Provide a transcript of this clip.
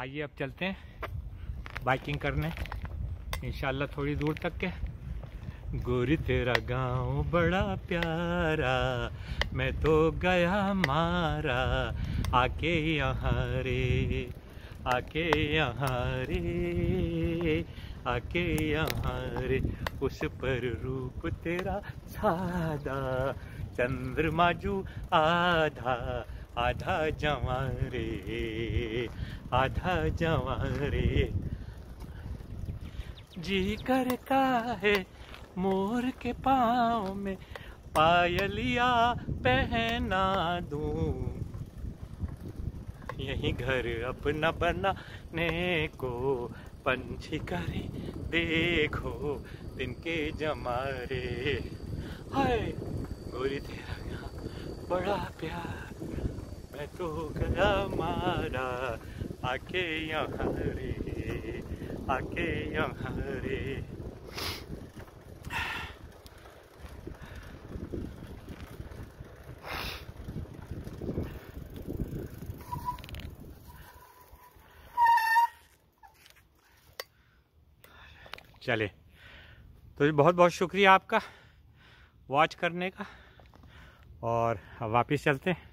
आइए अब चलते हैं बाइकिंग करने। इंशाल्लाह थोड़ी दूर तक के। गोरी, तेरा गाँव बड़ा प्यारा, मैं तो गया मारा। आके यहाँ रे, आके यहाँ रे, आके यहाँ रे। उस पर रूप तेरा सादा चंद्रमा जू आधा आधा जवा रे। आधा जवा रे। जी करता है मोर के पाँव में पायलिया पहना दूँ। यही घर अपना बनाने को पंछी करे, देखो दिन के जमारे। हाय, गोरी तेरा यहाँ बड़ा प्यार, मैं तो गया मारा। आके यहाँ रे आके यहाँ रे चले तो जी बहुत बहुत शुक्रिया आपका वॉच करने का। और अब वापस चलते हैं।